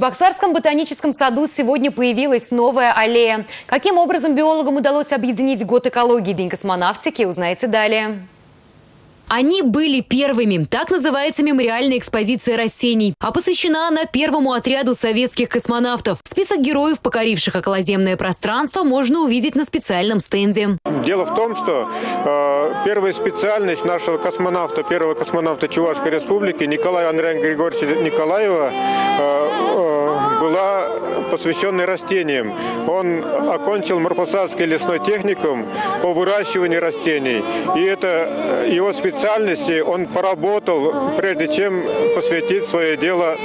В Баксарском ботаническом саду сегодня появилась новая аллея. Каким образом биологам удалось объединить год экологии и День космонавтики, узнаете далее. Они были первыми. Так называется мемориальная экспозиция растений. А посвящена она первому отряду советских космонавтов. Список героев, покоривших околоземное пространство, можно увидеть на специальном стенде. Дело в том, что э, первая специальность нашего космонавта, первого космонавта Чувашской республики Николая Андрея Григорьевича Николаева э, э, была посвященной растениям. Он окончил Марпасадский лесной техникум по выращиванию растений. И это э, его специальности он поработал, прежде чем посвятить свое дело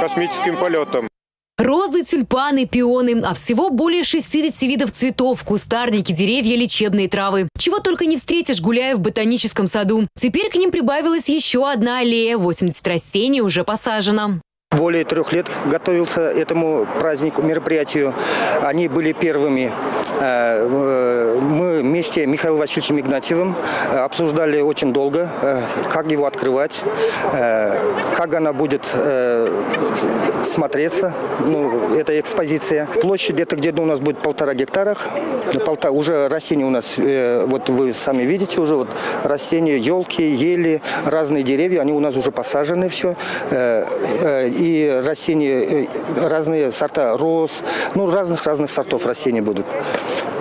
космическим полетам. Розы, тюльпаны, пионы, а всего более 60 видов цветов, кустарники, деревья, лечебные травы. Чего только не встретишь, гуляя в ботаническом саду. Теперь к ним прибавилась еще одна аллея. 80 растений уже посажено. Более трех лет готовился этому празднику, мероприятию. Они были первыми. Э, э, мы вместе Михаилом Васильевичем Игнатьевым э, обсуждали очень долго, как его открывать, как она будет смотреться, ну, эта экспозиция. Площадь это где-то у нас будет полтора гектарах. Полтора, уже растения у нас, вот вы сами видите уже, вот растения, елки, ели, разные деревья, они у нас уже посажены все и растения, разные сорта роз, ну, разных-разных сортов растений будут.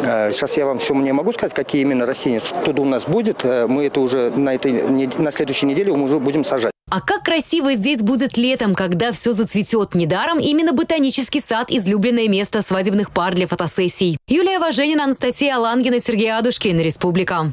Э, сейчас я вам все не могу сказать, какие именно растения тут у нас будет. Э, мы это уже на, этой, на следующей неделе мы уже будем сажать. А как красиво здесь будет летом, когда все зацветет. Недаром именно ботанический сад – излюбленное место свадебных пар для фотосессий. Юлия Важенина, Анастасия Алангина, Сергей Адушкин. Республика.